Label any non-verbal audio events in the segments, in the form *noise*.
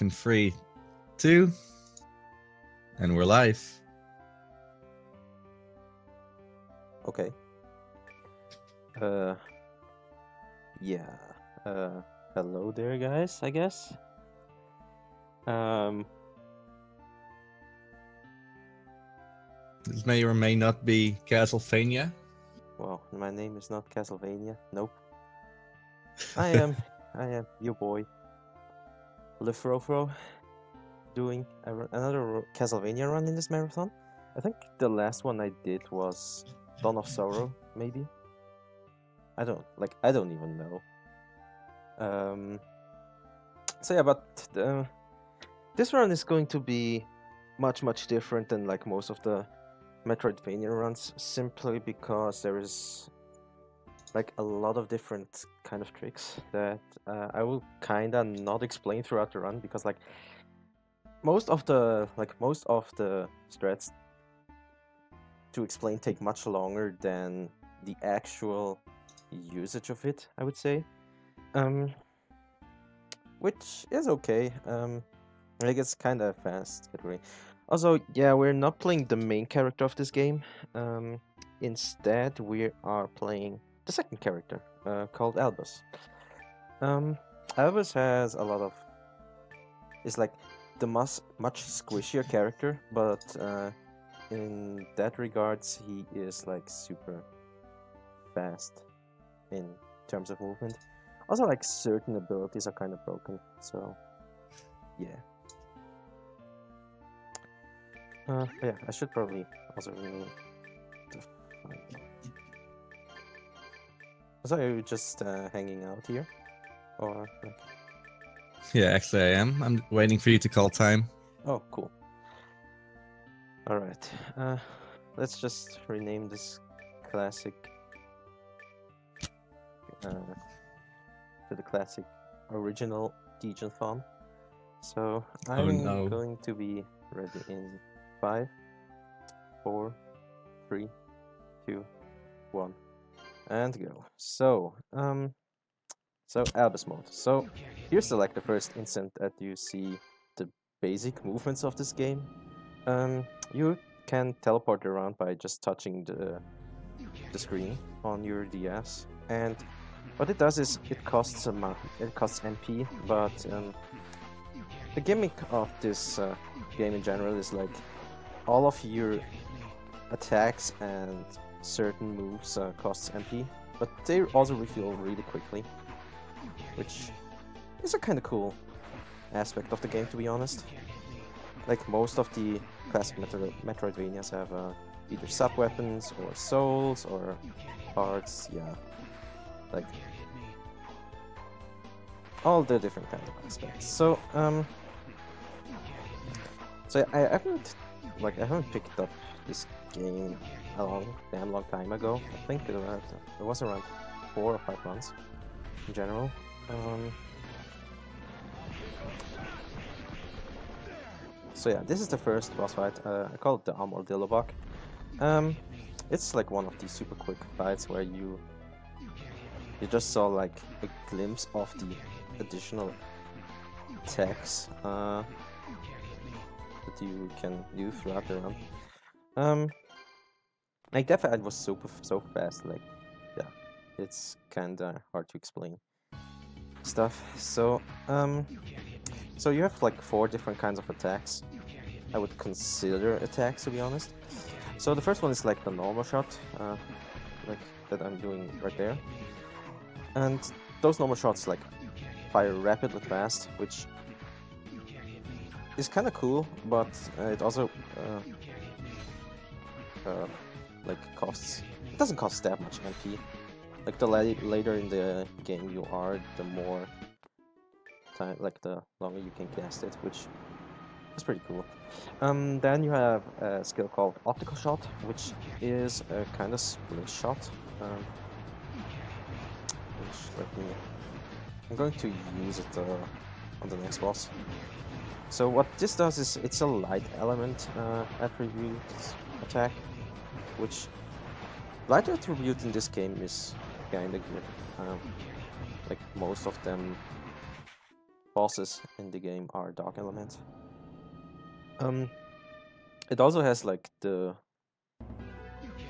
in three, two, and we're live. Okay. Uh. Yeah. Uh. Hello there, guys. I guess. Um. This may or may not be Castlevania. Well, my name is not Castlevania. Nope. *laughs* I am. I am your boy. Lefrofro. Doing a, another Castlevania run in this marathon. I think the last one I did was Dawn of Sorrow, maybe. I don't like. I don't even know. Um. So yeah, but uh, this run is going to be much much different than like most of the Metroidvania runs, simply because there is like a lot of different kind of tricks that uh, I will kind of not explain throughout the run because like most of the like most of the strats to explain take much longer than the actual usage of it i would say. Um which is okay. Um i guess kind of fast also yeah we're not playing the main character of this game. Um instead we are playing the second character uh, called albus. Um albus has a lot of is like the mus- much squishier character but uh, in that regards he is like super fast in terms of movement. Also like certain abilities are kind of broken so yeah. Uh, yeah i should probably also rename so are you just uh, hanging out here or like Yeah, actually, I am. I'm waiting for you to call time. Oh, cool. All right. Uh, let's just rename this classic uh, to the classic original Degen font. So I'm no. going to be ready in five, four, three, two, one, and go. So, um, so Albus mode. So here's the like the first instant that you see the basic movements of this game. Um, you can teleport around by just touching the the screen on your DS, and what it does is it costs a mo- it costs MP, but um, the gimmick of this uh, game in general is like all of your attacks and certain moves uh, costs MP, but they also refill really quickly, which is a kind of cool aspect of the game, to be honest. Like most of the classic Metro- Metroidvanias have uh, either sub weapons or souls or hearts, yeah, like all the different kind of aspects. So, um, so I haven't like I haven't picked up this game a long, damn long time ago. I think it was, it was around four or five months in general. Um, so yeah, this is the first boss fight. Uh, I call it the Armadillo Buck. Um, it's like one of these super quick fights where you you just saw like a glimpse of the additional attacks uh, that you can do throughout the run. Um, like that was super so fast. Like yeah, it's kinda hard to explain stuff. So um, so you have like four different kinds of attacks. I would consider attacks to be honest. So the first one is like the normal shot, uh, like that I'm doing right there, and those normal shots like fire rapidly fast, which is kind of cool, but uh, it also uh, uh, like costs. It doesn't cost that much MP. Like the la- later in the game you are, the more time, like the longer you can cast it, which is pretty cool. Um, then you have a skill called Optical Shot, which is a kind of split shot. Um, which let me. I'm going to use it uh, on the next boss. So what this does is it's a light element uh, attribute attack, which light attribute in this game is kinda good. Um, like most of them bosses in the game are Dark elements. Um, it also has like the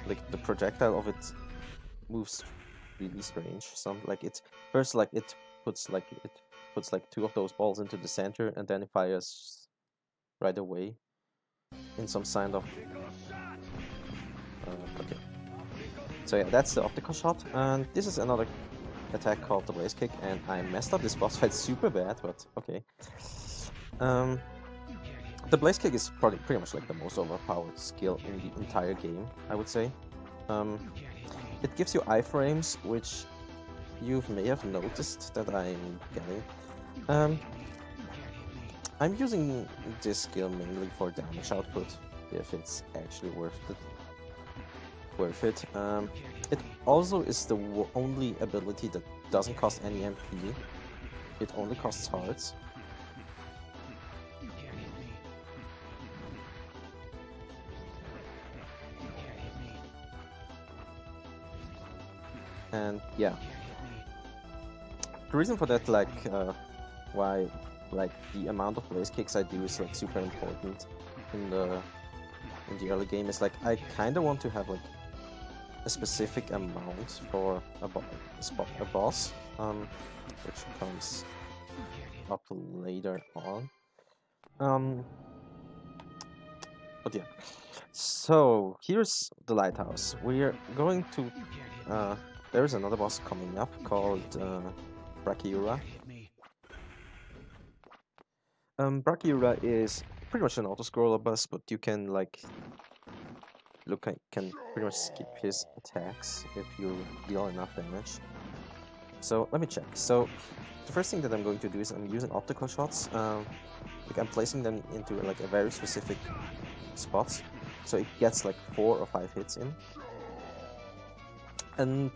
like the projectile of it moves really strange. Some like it first like it puts like it puts like two of those balls into the center and then it fires right away in some sign of So yeah, that's the optical shot, and this is another attack called the Blaze Kick, and I messed up this boss fight *laughs* super bad, but okay. Um, the Blaze Kick is probably pretty much like the most overpowered skill in the entire game, I would say. Um, it gives you iframes, which you may have noticed that I'm getting. Um, I'm using this skill mainly for damage output, if it's actually worth it. Worth it. Um, it also is the only ability that doesn't cost any MP. It only costs hearts. And yeah. The reason for that, like, uh, why, like, the amount of blaze kicks I do is, like, super important in the in the early game is, like, I kind of want to have, like, a specific amount for a, bo a boss, um, which comes up later on. Um, but yeah, so here's the lighthouse. We're going to. Uh, there is another boss coming up called uh, Brachyura. Um, Brachyura is pretty much an auto-scroller boss, but you can like look I can pretty much skip his attacks if you deal enough damage. So let me check. So the first thing that I'm going to do is I'm using optical shots. Um, like I'm placing them into like a very specific spots, so it gets like four or five hits in. And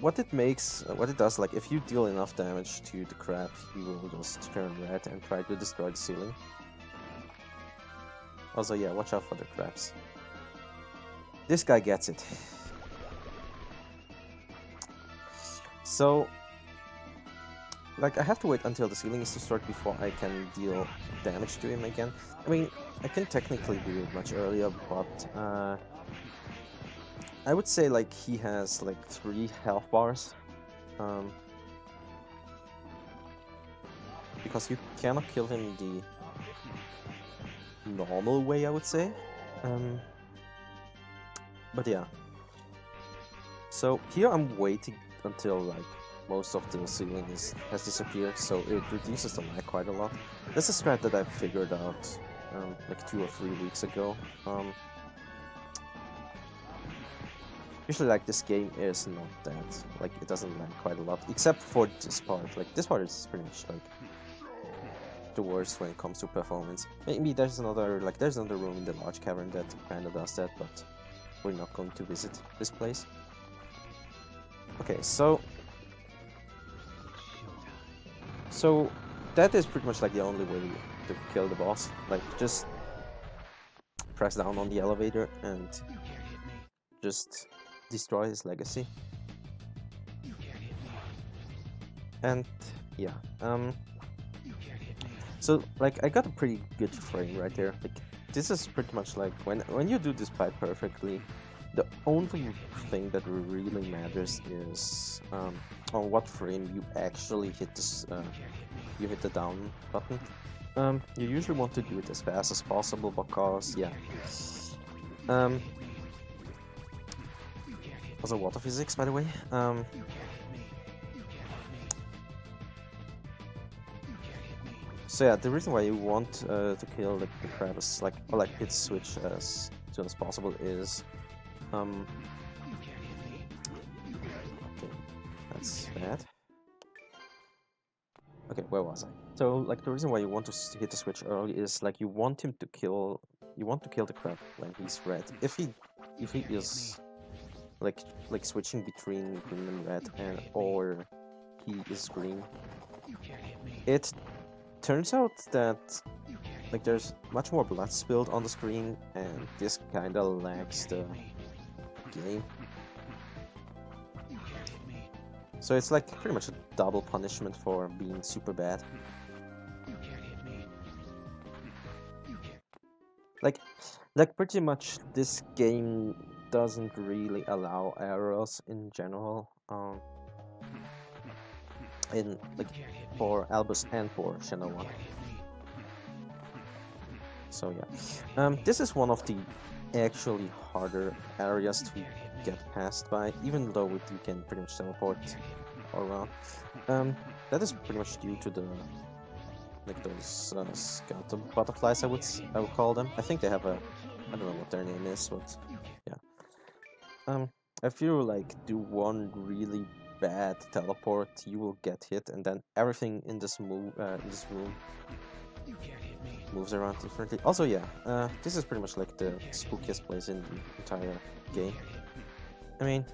what it makes, what it does, like if you deal enough damage to the crab, he will just turn red and try to destroy the ceiling. Also, yeah, watch out for the crabs. This guy gets it. So, like, I have to wait until the ceiling is destroyed before I can deal damage to him again. I mean, I can technically do it much earlier, but uh, I would say like he has like three health bars. Um, because you cannot kill him the normal way, I would say. Um, but yeah. So here I'm waiting until like most of the ceiling is, has disappeared, so it reduces the lag quite a lot. This is a strat that I figured out um, like two or three weeks ago. Um, usually like this game is not that, like it doesn't lag quite a lot, except for this part. Like this part is pretty much like the worst when it comes to performance. Maybe there's another, like there's another room in the large cavern that kinda does that, but we're not going to visit this place. Okay, so... So, that is pretty much like the only way to kill the boss. Like, just press down on the elevator and just destroy his legacy. And, yeah, um... So, like, I got a pretty good frame right there. Like, this is pretty much like when when you do this fight perfectly, the only thing that really matters is um, on what frame you actually hit this. Uh, you hit the down button. Um, you usually want to do it as fast as possible because yeah. Um, also water physics, by the way. Um, So yeah, the reason why you want uh, to kill the, the crab is like, or like hit switch as soon as possible is, um, okay, that's bad. Okay, where was I? So like the reason why you want to hit the switch early is like you want him to kill, you want to kill the crab when he's red. If he, if he is like like switching between green and red, and or he is green, it turns out that like there's much more blood spilled on the screen and this kinda lags the game. So it's like pretty much a double punishment for being super bad. Like, like pretty much this game doesn't really allow errors in general. Um, in like for Albus and for Shanoa. So yeah, um, this is one of the actually harder areas to get passed by, even though you can pretty much teleport around. Um, that is pretty much due to the like those uh, butterflies. I would I would call them. I think they have a I don't know what their name is, but yeah. Um, if you like do one really bad teleport, you will get hit, and then everything in this move uh, in this room moves around differently. Also, yeah, uh, this is pretty much like the spookiest place in the entire game. I mean,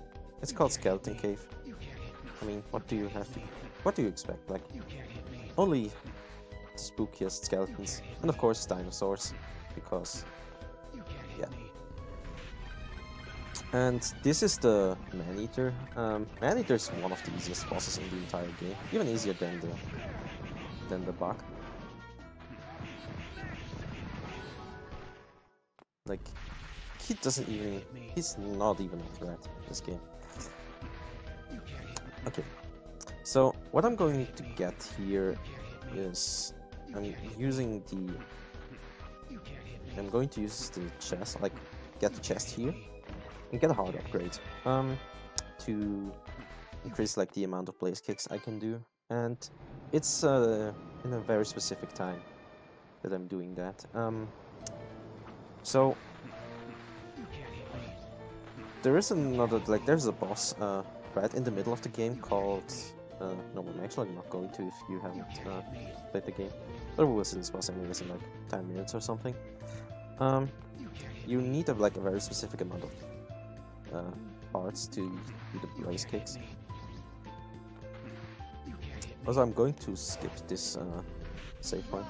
it's called Skeleton Cave. I mean, what do you have to? What do you expect? Like, only the spookiest skeletons, and of course dinosaurs, because And this is the Man-Eater. Um, Man-Eater is one of the easiest bosses in the entire game, even easier than the than the bug. Like, he doesn't even, he's not even a threat in this game. Okay, so what I'm going to get here is, I'm using the, I'm going to use the chest, like, get the chest here, and get a hard upgrade, um, to increase, like, the amount of blaze kicks I can do, and it's, uh, in a very specific time that I'm doing that, um, so there is another like there's a boss uh, right in the middle of the game called uh, no I'm actually not going to if you haven't uh, played the game. But we will see this boss anyways in like 10 minutes or something. Um, you need a, like a very specific amount of uh, parts to the blaze kicks. Also, I'm going to skip this uh, save point.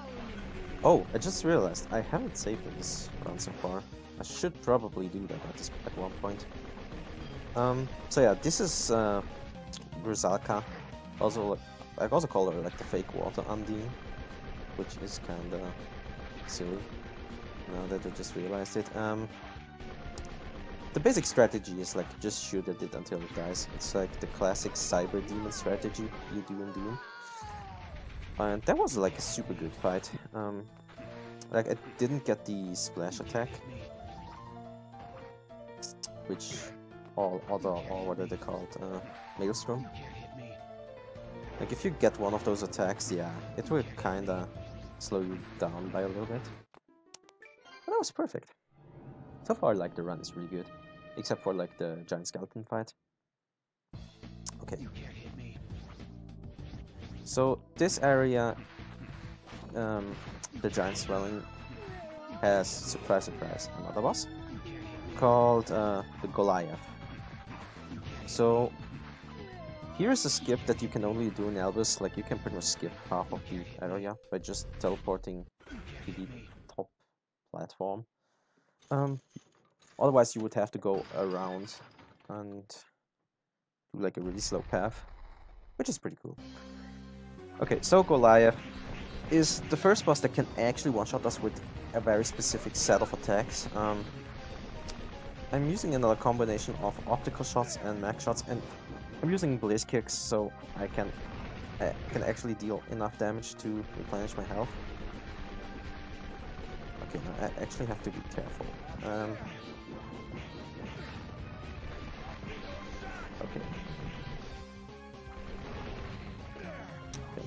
Oh, I just realized I haven't saved this run so far. I should probably do that at, this, at one point. Um, so yeah, this is uh, Rusalka. Also, I also call her like the fake water Undine, which is kinda silly. Now that I just realized it. Um, the basic strategy is like just shoot at it until it dies. It's like the classic cyber demon strategy you do in Doom. And that was like a super good fight. Um, like I didn't get the splash attack, which all other or what are they called? Uh, Maelstrom. Like if you get one of those attacks, yeah, it will kinda slow you down by a little bit. But that was perfect. So far, like the run is really good, except for like the giant skeleton fight. Okay. So this area, um, the Giant's Dwelling, has surprise, surprise, another boss called uh, the Goliath. So here's a skip that you can only do in Albus. Like you can pretty much skip half of the area by just teleporting to the top platform. Um, otherwise you would have to go around and do like a really slow path, which is pretty cool. Okay, so Goliath is the first boss that can actually one-shot us with a very specific set of attacks. Um, I'm using another combination of optical shots and mag shots, and I'm using blaze kicks so I can I can actually deal enough damage to replenish my health. Okay, now I actually have to be careful. Um,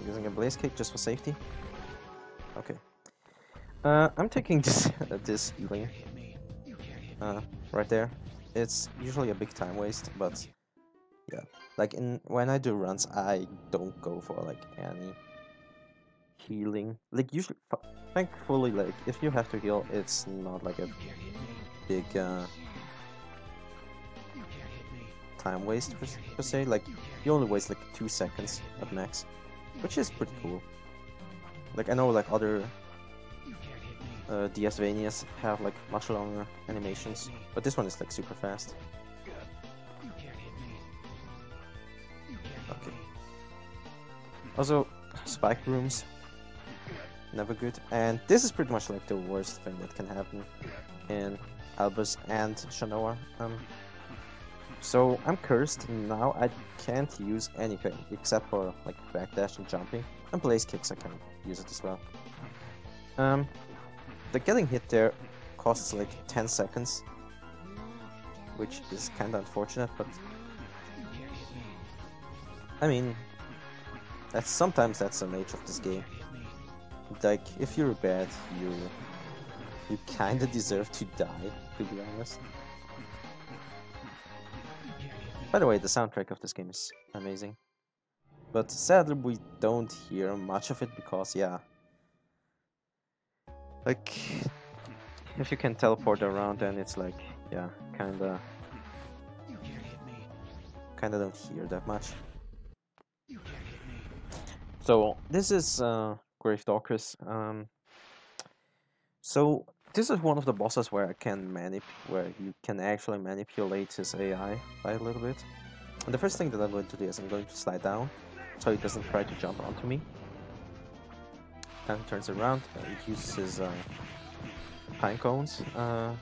I'm using a blaze kick just for safety. Okay. Uh, I'm taking this *laughs* this healing uh, right there. It's usually a big time waste, but yeah, like in when I do runs, I don't go for like any healing. Like usually, thankfully, like if you have to heal, it's not like a big uh, time waste per, per se. Like you only waste like two seconds at max, which is pretty cool. Like I know like other uh, DSVanias have like much longer animations, but this one is like super fast. Okay. Also, spike rooms. Never good. And this is pretty much like the worst thing that can happen in Albus and Shanoa. Um, so I'm cursed now. I can't use anything except for like backdash and jumping. And blaze kicks I can use it as well. Um, the getting hit there costs like 10 seconds, which is kind of unfortunate, but I mean, that's sometimes that's the nature of this game. Like, if you're bad, you you kinda deserve to die, to be honest. By the way, the soundtrack of this game is amazing. But sadly, we don't hear much of it because, yeah. Like, if you can teleport around, then it's like, yeah, kinda. Kinda don't hear that much. So, this is uh, Gravedorcus. Um, so, this is one of the bosses where I can manip where you can actually manipulate his AI by a little bit. And the first thing that I'm going to do is I'm going to slide down so he doesn't try to jump onto me. And turns around and uses his uh, pine cones. Uh,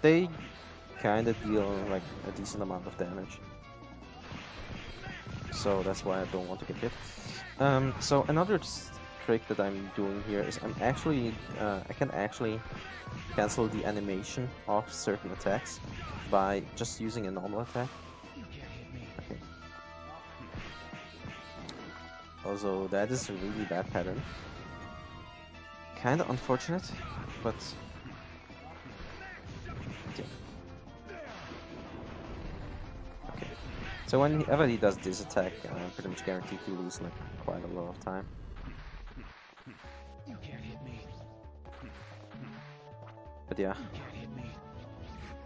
they kind of deal like a decent amount of damage. So that's why I don't want to get hit. Um, so another trick that I'm doing here is I'm actually uh, I can actually cancel the animation of certain attacks by just using a normal attack. Okay. Also, that is a really bad pattern. Kinda unfortunate, but... Okay. okay. So whenever he does this attack, I'm pretty much guaranteed to lose like quite a lot of time. But yeah.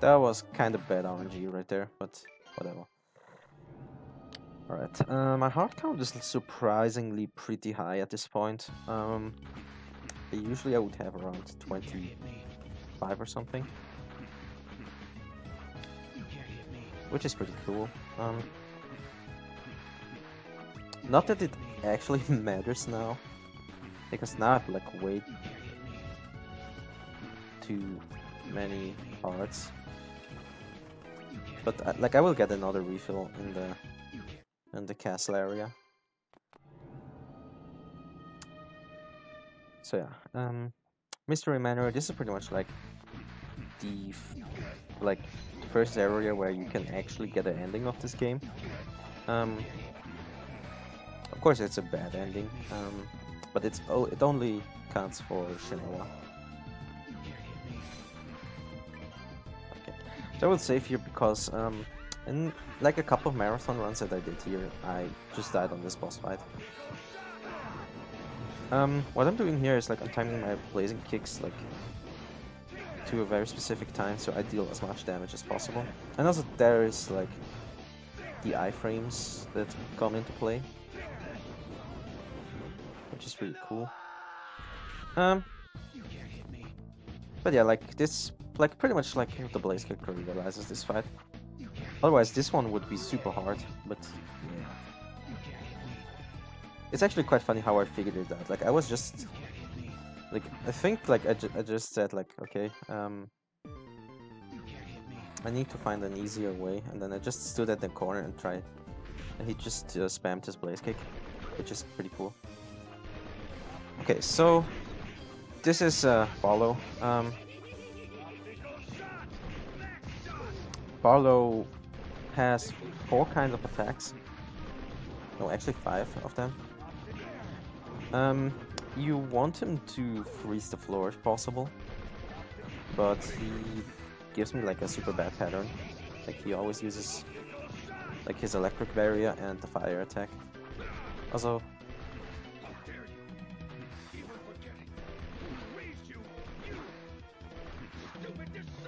That was kind of bad RNG right there, but whatever. Alright, uh, my heart count is surprisingly pretty high at this point. Um, usually I would have around 25 or something. Which is pretty cool. Um, not that it actually *laughs* matters now, because now I have like way too many hearts. But uh, like I will get another refill in the in the castle area. So yeah, um, Mystery Manor. This is pretty much like the like first area where you can actually get an ending of this game. Um, of course, it's a bad ending, um, but it's oh, it only counts for Shanoa. So I will save here because um, in like a couple of marathon runs that I did here, I just died on this boss fight. Um, what I'm doing here is like I'm timing my blazing kicks like to a very specific time so I deal as much damage as possible. And also there is like the iframes that come into play. Is really cool. Um, but yeah, like this like pretty much like the Blaze character realizes this fight. Otherwise, this one would be super hard, but yeah. It's actually quite funny how I figured it out. Like I was just like I think like I, ju I just said like okay um I need to find an easier way, and then I just stood at the corner and tried, and he just uh, spammed his blaze kick, which is pretty cool. Okay, so this is uh, Barlowe. Um, Barlowe has four kinds of attacks. No, actually five of them. Um, you want him to freeze the floor if possible, but he gives me like a super bad pattern. Like he always uses like his electric barrier and the fire attack. Also,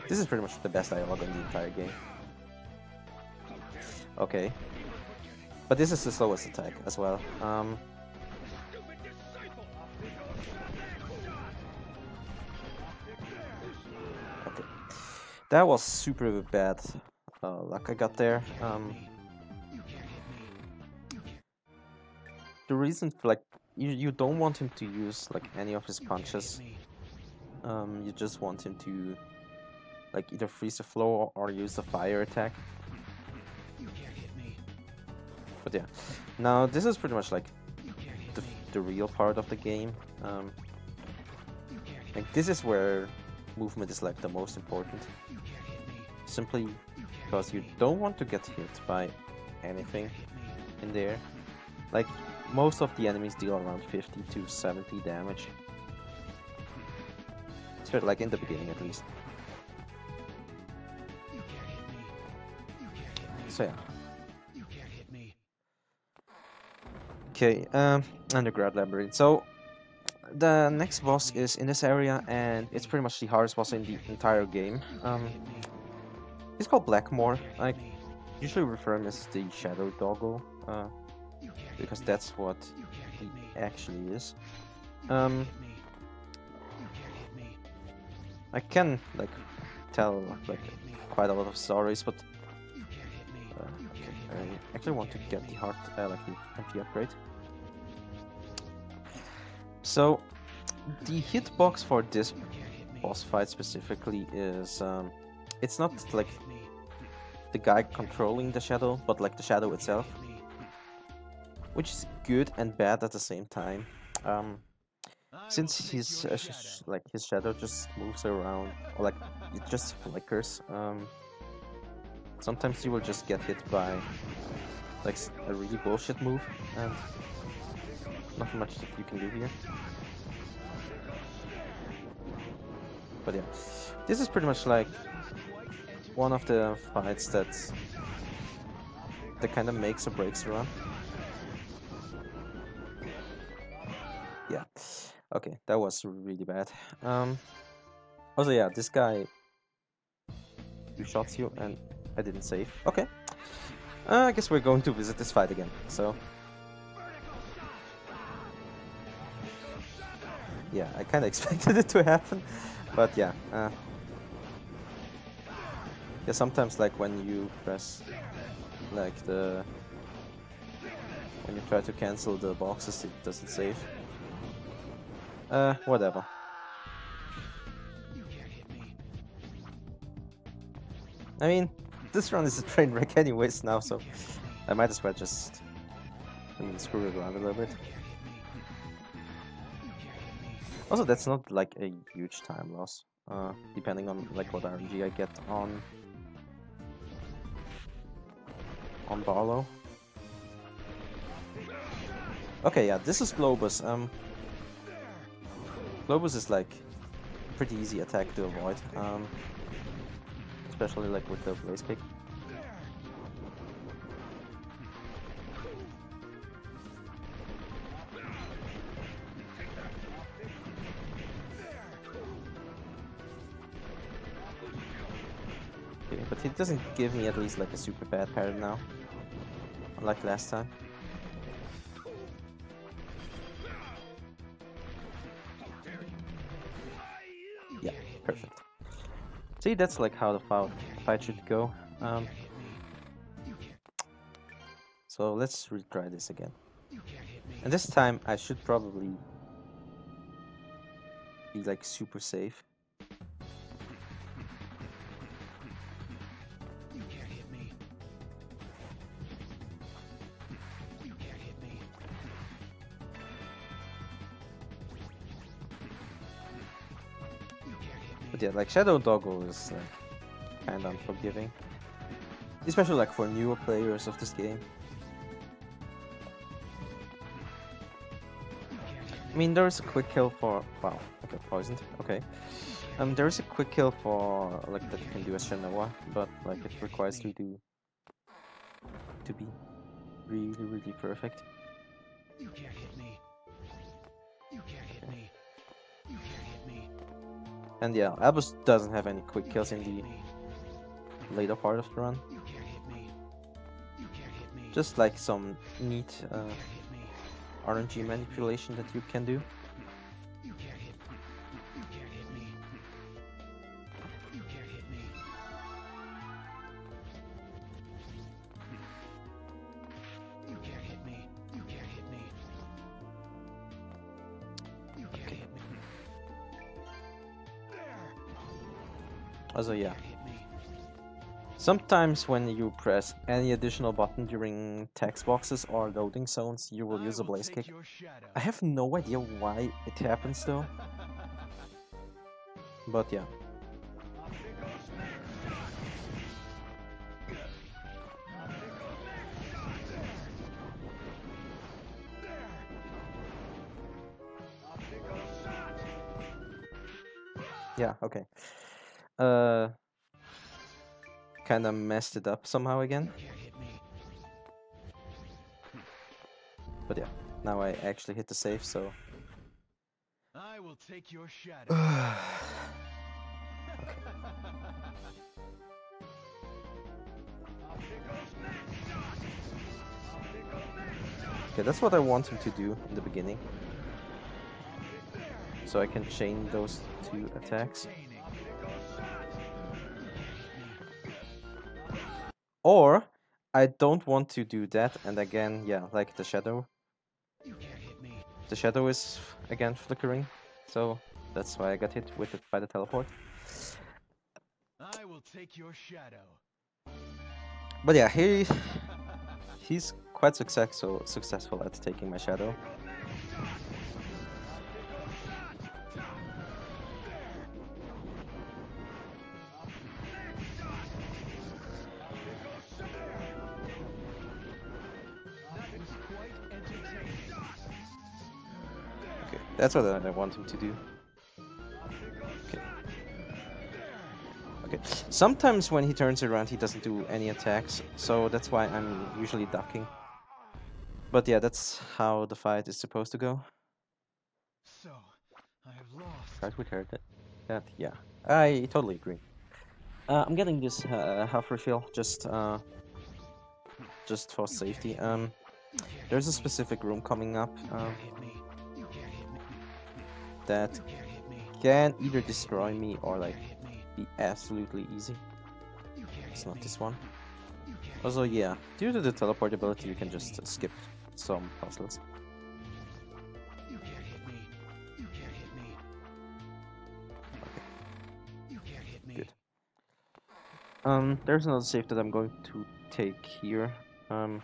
This is pretty much the best dialogue in the entire game. Okay. But this is the slowest attack as well. Um, okay. That was super bad uh, luck I got there. Um, the reason like you you don't want him to use like any of his punches. Um, you just want him to like either freeze the floor or use the fire attack. But yeah, now this is pretty much like the, the real part of the game. Um, like this is where movement is like the most important. Simply because you don't want to get hit by anything in there. Like most of the enemies deal around 50 to 70 damage. *laughs* So like in the beginning at least. So yeah. Okay, um, Underground Labyrinth. So, the next boss is in this area, and it's pretty much the hardest boss in the entire game. Um, he's called Blackmore. I usually refer him as the Shadow Doggo, uh, because that's what he actually is. Um, I can like tell like quite a lot of stories, but I actually want to get the heart, uh, like the MP upgrade. So, the hitbox for this boss fight specifically is, um, it's not like the guy controlling the shadow, but like the shadow itself. Which is good and bad at the same time. Um, since his uh, like his shadow just moves around, or like it just flickers. Um, sometimes you will just get hit by like a really bullshit move, and not much that you can do here. But yeah, this is pretty much like one of the fights that that kind of makes or breaks the run. Yeah, okay, that was really bad. Um, also, yeah, this guy two shots you and I didn't save. Okay, uh, I guess we're going to visit this fight again. So yeah, I kind of *laughs* expected it to happen, but yeah. Uh, yeah, sometimes like when you press like the when you try to cancel the boxes, it doesn't save. Uh, whatever. I mean, *laughs* this run is a train wreck anyways now, so I might as well just I mean, screw it around a little bit. Also, that's not like a huge time loss, uh, depending on like what RNG I get on on Barlowe. Okay, yeah, this is Globus. Um, Globus is like pretty easy attack to avoid, um, especially like with the blaze kick. Okay, but it doesn't give me at least like a super bad parry now, unlike last time. That's like how the fight should go. Um, so let's retry this again. And this time I should probably be like super safe. Yeah, like Shadow Doggo is like kind of unforgiving. Especially like for newer players of this game. I mean, there's a quick kill for... Wow, okay, poisoned, okay. Um, there's a quick kill for, like, that you can do as Shanoa, but, like, it requires you to... to be really, really perfect. And yeah, Albus doesn't have any quick kills in the later part of the run. Just like some neat uh. RNG manipulation that you can do. Also, yeah. Can't hit me. Sometimes when you press any additional button during text boxes or loading zones, you will use a blaze kick. I have no idea why it happens though, *laughs* but. Yeah, kind of messed it up somehow again, Can't hit me. but yeah. Now I actually hit the save, so. I will take your shadow. *sighs* Okay, that's what I want him to do in the beginning. So I can chain those two attacks. Or I don't want to do that and again, yeah, like the shadow. You can't hit me. The shadow is again flickering. So that's why I got hit with it by the teleport. I will take your shadow. But yeah, he he's quite successful successful at taking my shadow. That's what I want him to do. Okay. Okay. Sometimes when he turns around, he doesn't do any attacks, so that's why I'm usually ducking. But yeah, that's how the fight is supposed to go. So, I have lost. Right, we heard it. That, yeah, I totally agree. Uh, I'm getting this uh, half refill just uh, just for safety. Um, there's a specific room coming up You that can either destroy me or like be absolutely easy. It's not this one. Also, yeah, due to the teleportability, you can just uh, skip some puzzles. Good. Um, there's another save that I'm going to take here. Um,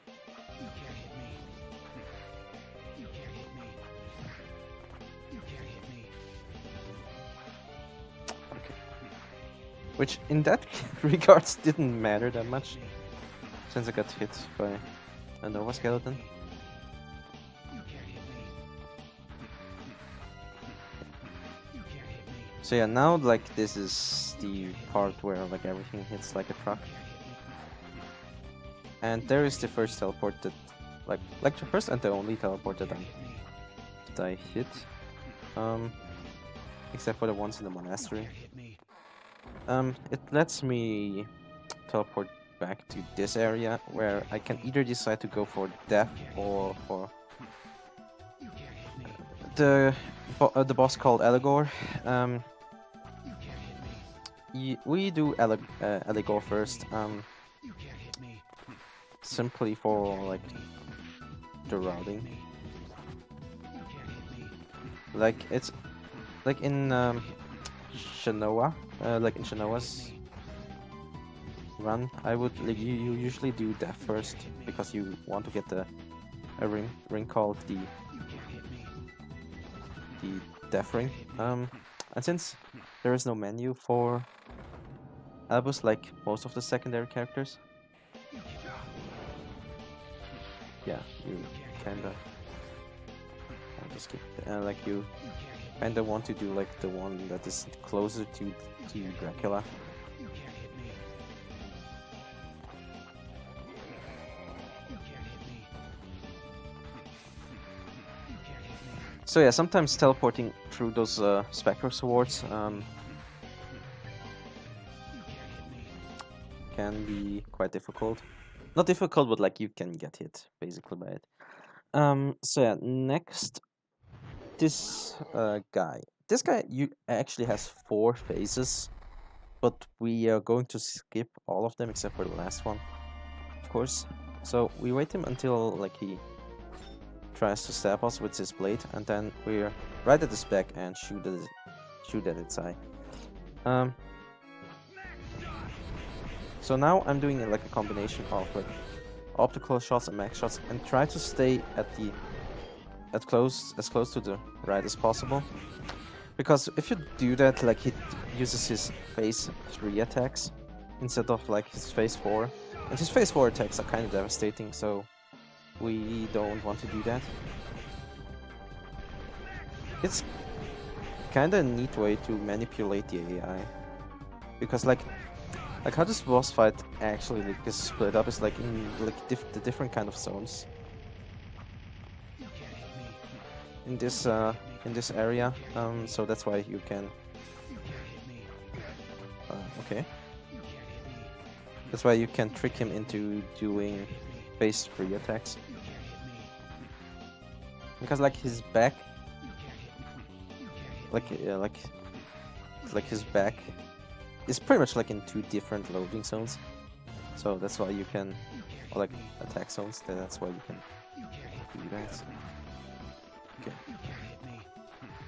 Which, in that *laughs* regards, didn't matter that much, since I got hit by a Nova Skeleton. So yeah, now like this is the part where like everything hits like a truck. And there is the first teleport that, like, like the first and the only teleport that I, hit that I hit. Um, except for the ones in the monastery. Um, it lets me teleport back to this area where I can either decide to go for death or for me. the bo- uh, the boss called Eligor. Um, we do Ele- uh, first. Um, simply for like the routing. Like it's like in um, Shanoa, uh, like in Shanoa's run, I would like you, you usually do death first because you want to get the a ring ring called the the death ring. Um, and since there is no menu for Albus like most of the secondary characters, yeah, you kinda. Just skip uh, like you kinda want to do like the one that is closer to to Dracula. You can't hit me. You can't hit me. You can't hit me. So yeah, sometimes teleporting through those uh, spectral swords um, can't hit me. can be quite difficult. Not difficult, but like you can get hit basically by it. Um. So yeah, next, this uh, guy. This guy you actually has four phases, but we are going to skip all of them except for the last one, of course. So we wait him until like he tries to stab us with his blade, and then we're right at his back and shoot at shoot at its eye. Um. So now I'm doing like a combination of like optical shots and max shots and try to stay at the at close as close to the right as possible. Because if you do that, like he uses his phase three attacks instead of like his phase four, and his phase four attacks are kind of devastating. So we don't want to do that. It's kind of a neat way to manipulate the AI, because like like how this boss fight actually like is split up is like in like diff the different kind of zones in this uh in this area um so that's why you can uh, okay. That's why you can trick him into doing phase 3 attacks. Because like his back like uh, like like his back is pretty much like in two different loading zones. So that's why you can or like attack zones that's why you can do that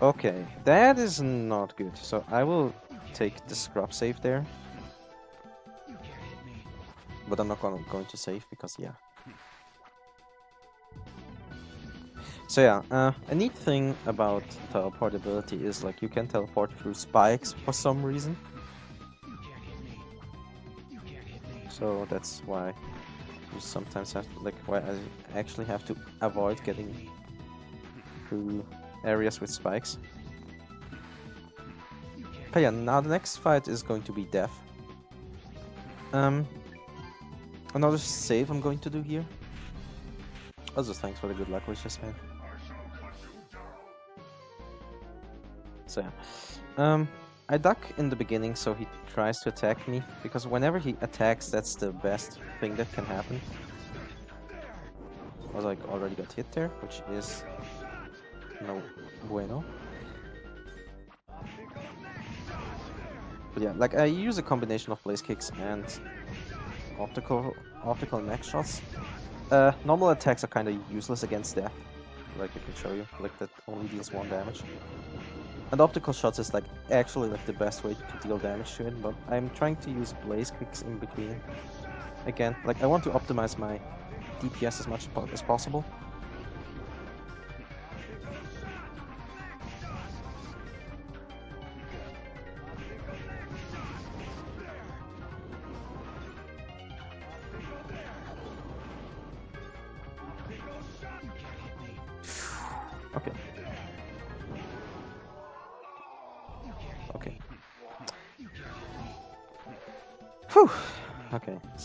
okay that is not good. So i will take the scrub save there. But i'm not gonna going to save because yeah. So yeah, uh, a neat thing about teleportability is like you can teleport through spikes for some reason. So that's why you sometimes have to, like why I actually have to avoid getting through areas with spikes. Okay, yeah, now the next fight is going to be death. Um, another save I'm going to do here. Also, thanks for the good luck we just had. So yeah. Um, I duck in the beginning so he tries to attack me, because whenever he attacks, that's the best thing that can happen. I Was like already got hit there, which is no bueno. But yeah, like I use a combination of blaze kicks and optical optical max shots. Uh, normal attacks are kind of useless against death, like I can show you, like that only deals one damage. And optical shots is like actually like the best way to deal damage to it, but I'm trying to use blaze kicks in between. Again, like I want to optimize my DPS as much as possible.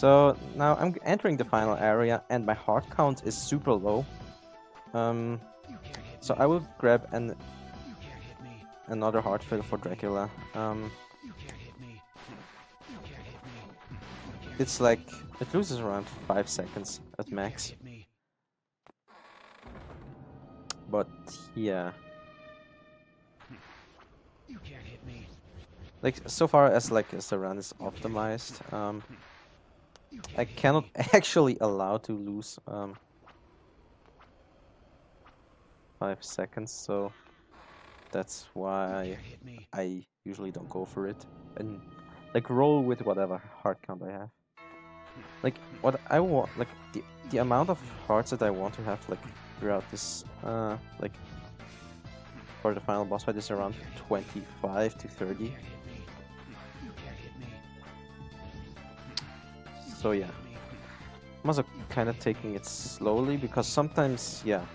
So now I'm entering the final area and my heart count is super low. Um, so I will grab an another heart fill for Dracula. Um, it's like it loses around five seconds at max. But yeah, like so far as like as the run is optimized, um, I cannot *laughs* actually allow to lose um, five seconds. So that's why I usually don't go for it and like roll with whatever heart count I have. Like what I want, like the the amount of hearts that I want to have like throughout this, uh, like for the final boss fight is around 25 to 30. So yeah, I'm also kind of taking it slowly because sometimes, yeah,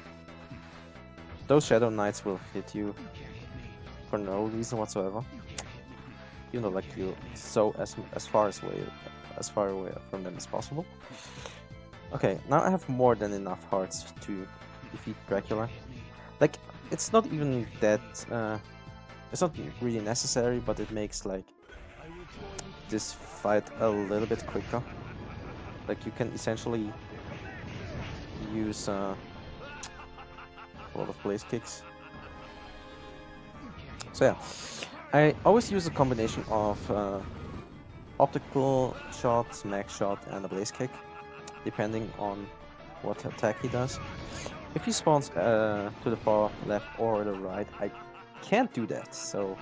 those Shadow Knights will hit you for no reason whatsoever. You know, like you so as as far as way as far away from them as possible. Okay, now I have more than enough hearts to defeat Dracula. Like, it's not even that, uh, it's not really necessary, but it makes, like, this fight a little bit quicker. Like, you can essentially use uh, a lot of blaze kicks. So yeah, I always use a combination of uh, optical shot, max shot, and a blaze kick, depending on what attack he does. If he spawns uh, to the far left or the right, I can't do that. So,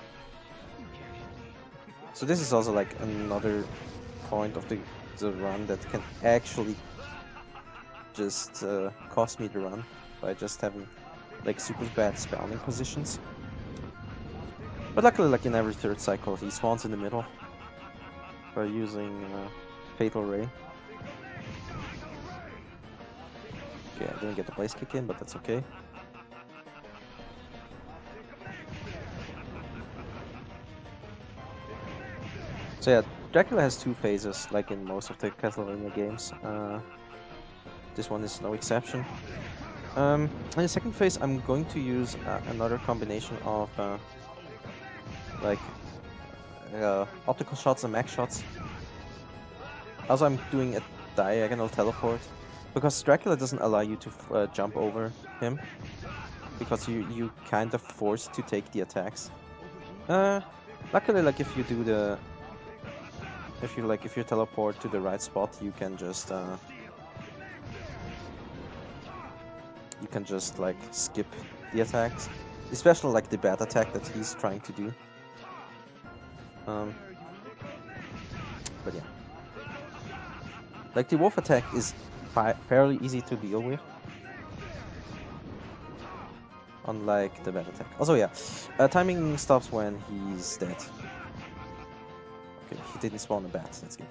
so this is also like another point of the the run that can actually just uh, cost me the run by just having like super bad spawning positions. But luckily, like in every third cycle, he spawns in the middle by using uh, Fatal Ray. Okay, I didn't get the blaze kick in, but that's okay. So yeah, Dracula has two phases, like in most of the Castlevania games. Uh, this one is no exception. Um, in the second phase, I'm going to use uh, another combination of uh, like uh, optical shots and max shots. Also, I'm doing a diagonal teleport because Dracula doesn't allow you to uh, jump over him because you you kind of forced to take the attacks. Uh, luckily, like if you do the if you like if you teleport to the right spot, you can just uh, you can just like skip the attacks, especially like the bat attack that he's trying to do. Um, but yeah, like the wolf attack is fairly easy to deal with. Unlike the bat attack. Also, yeah, uh, timing stops when he's dead. He didn't spawn a bat, that's good.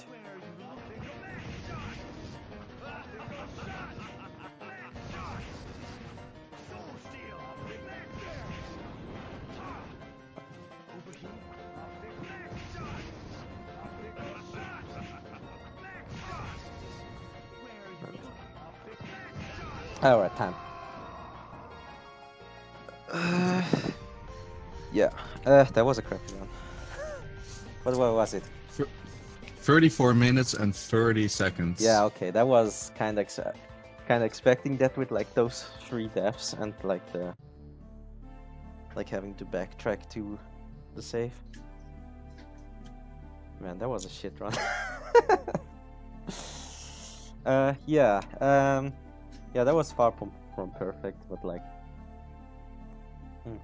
Alright, time. Uh, yeah, uh, that was a crappy one. *laughs* What, what was it? 34 minutes and 30 seconds. Yeah, okay, that was kind of ex- kind of expecting that with like those three deaths and like the like having to backtrack to the save. Man, that was a shit run. *laughs* uh, yeah, um, yeah, that was far from from perfect, but like, hmm.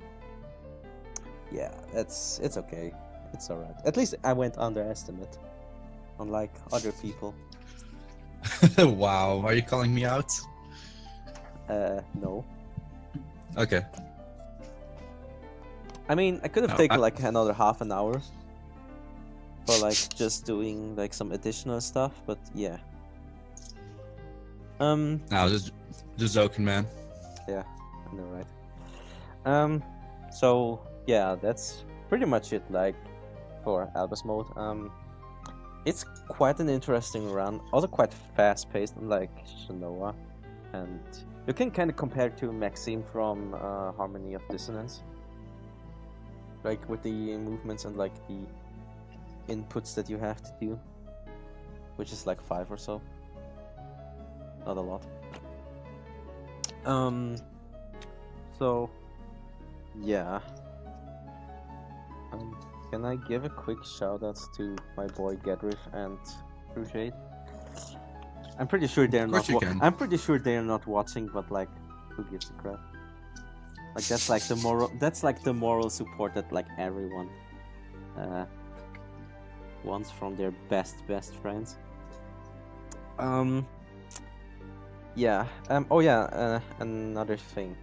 yeah, it's it's okay, it's alright. At least I went underestimate, unlike other people. *laughs* wow, are you calling me out? Uh, no. Okay. I mean, I could have No, taken I- like another half an hour for like just doing like some additional stuff, but yeah. Um, No, just just joking, man. yeah, I know, right? Um, so yeah, that's pretty much it. Like for Albus mode, um, it's quite an interesting run. Also quite fast paced, unlike Shanoa, and you can kind of compare it to Maxim from uh, Harmony of Dissonance. Like with the movements and like the inputs that you have to do, which is like five or so. Not a lot. Um. So, yeah. Um, can I give a quick shout out to my boy Gedriff and Crusade? I'm pretty sure they're not. wa-. I'm pretty sure they're not watching, but like, who gives a crap? Like that's like the moral. That's like the moral support that like everyone uh, wants from their best best friends. Um. Yeah. Um. Oh yeah. Uh, another thing.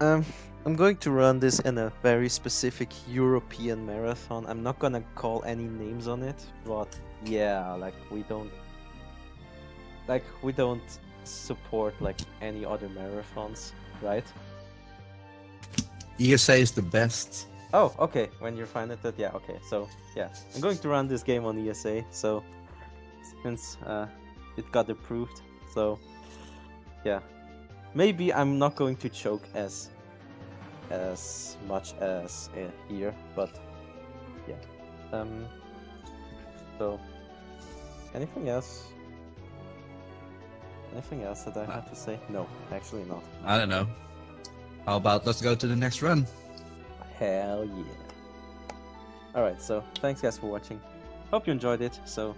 Um. I'm going to run this in a very specific European marathon. I'm not gonna call any names on it, but yeah, like we don't like we don't support like any other marathons, right? ESA is the best. Oh, okay. When you're fine with it, yeah, okay. So yeah, I'm going to run this game on ESA. So since uh, it got approved, so yeah, maybe I'm not going to choke as as much as uh, here, but yeah. Um. So anything else? Anything else that I have to say? No, actually not. I don't know. How about let's go to the next run? Hell yeah. Alright, so thanks guys for watching. Hope you enjoyed it. So